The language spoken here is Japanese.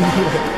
何?